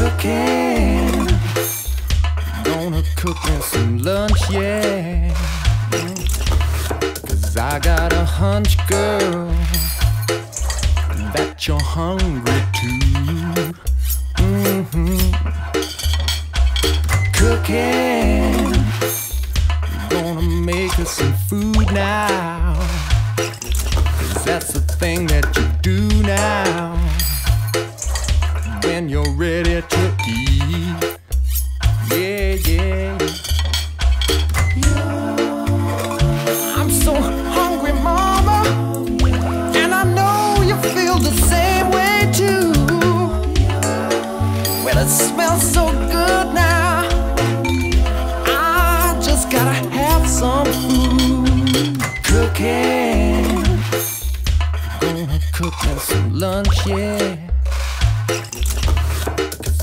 Cooking. Gonna cook me some lunch, yeah. Cause I got a hunch, girl, that you're hungry too. hmm Cooking. Gonna make us some food now. Cause that's the thing that you do now. When you're ready to eat. Yeah, yeah. I'm so hungry, mama. And I know you feel the same way too. Well, it smells so good now. I just gotta have some food. Cooking. Gonna cook me some lunch, yeah.